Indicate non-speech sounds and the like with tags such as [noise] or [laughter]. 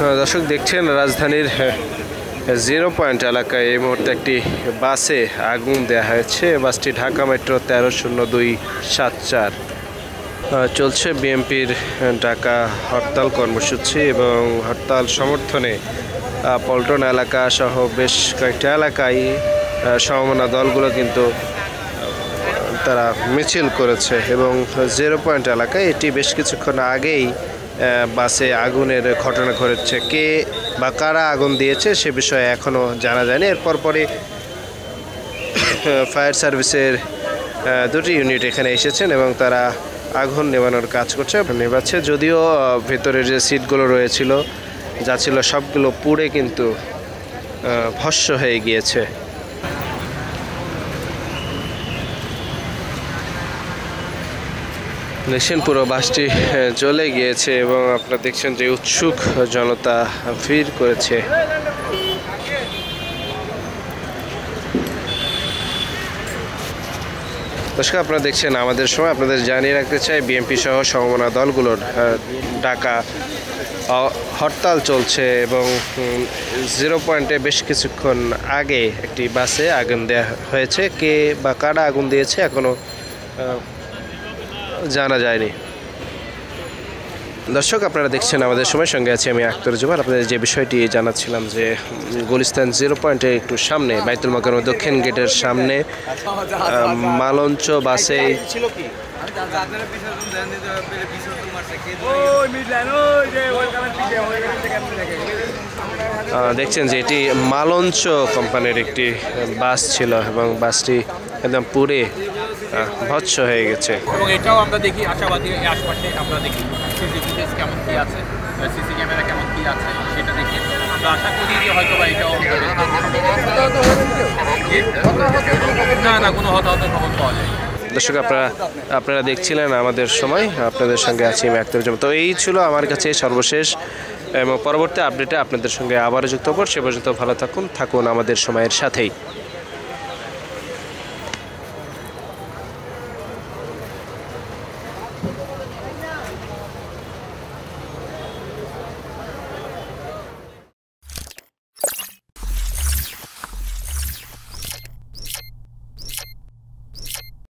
দর্শক দেখছেন, রাজধানীর জিরো পয়েন্ট এলাকায় এই মুহূর্তে একটি বাসে আগুন দেওয়া হয়েছে। বাসটি ঢাকা মেট্রো তেরো শূন্য দুই সাত চার। চলছে বিএনপির ঢাকা হরতাল কর্মসূচি এবং হরতাল সমর্থনে পল্টন এলাকা সহ বেশ কয়েকটি এলাকায় সমমনা দলগুলো কিন্তু তারা মিছিল করেছে এবং জিরো পয়েন্ট এলাকায় এটি বেশ কিছুক্ষণ আগেই বাসে আগুনের ঘটনা ঘটেছে। কে বা কারা আগুন দিয়েছে সে বিষয়ে এখনও জানা যায়নি। এরপর পরে [coughs] ফায়ার সার্ভিসের দুটি ইউনিট এখানে এসেছেন এবং তারা আগুন নেভানোর কাজ করছে নেভাচ্ছে। যদিও ভেতরের যে সিটগুলো রয়েছিল, যা ছিল সবগুলো পুড়ে কিন্তু ভস্য হয়ে গিয়েছে। দেখছেন পুরো বাসটি চলে গিয়েছে এবং আপনারা দেখছেন যে উৎসুক জনতা ভিড় করেছে। দর্শক, আপনারা দেখছেন আমাদের সময়, আপনাদের জানিয়ে রাখতে চাই, বিএনপি সহ সমমনা দলগুলোর ডাকা হরতাল চলছে এবং জিরো পয়েন্টে বেশ কিছুক্ষণ আগে একটি বাসে আগুন দেওয়া হয়েছে। কে বা কারা আগুন দিয়েছে এখনও জানা যায়নি। দর্শক আপনারা দেখছেন আমাদের সময়। সঙ্গে আছি আমি আক্তর জুবাল। আপনাদের যে বিষয়টি জানাচ্ছিলাম যে গুলিস্তান জিরো পয়েন্টে একটু সামনে বাইতুল মাকার দক্ষিণ গেটের সামনে মালঞ্চ বাসে দেখছেন যে এটি মালঞ্চ কোম্পানির একটি বাস ছিল এবং বাসটি একদম পুরে ভৎস হয়ে গেছে। এবং এটাও আমরা দেখি আশাবাদী আশপাশে আমরা দেখি। কেমন কি আছে? সিসি ক্যামেরা কেমন কি আছে? সেটা দেখি। আমরা আশা করি যে হয়তো বা এটাও না না কোনো হতাহতের খবর পাওয়া যায় দর্শক আপনারা আপনারা দেখছিলেন আমাদের সময়। আপনাদের সঙ্গে আছি আমি আক্তার তো এই ছিল আমার কাছে সর্বশেষ। এবং পরবর্তী আপডেটে আপনাদের সঙ্গে আবারও যুক্ত হব। সে পর্যন্ত ভালো থাকুন থাকুন আমাদের সময়ের সাথেই।